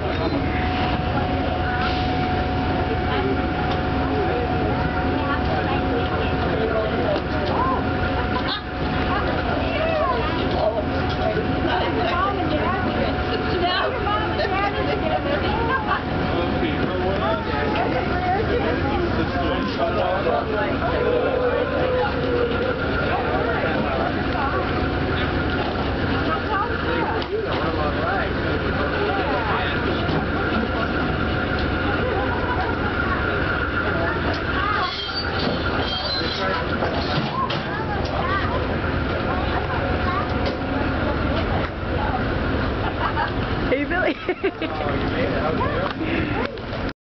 Thank you. you made it out there.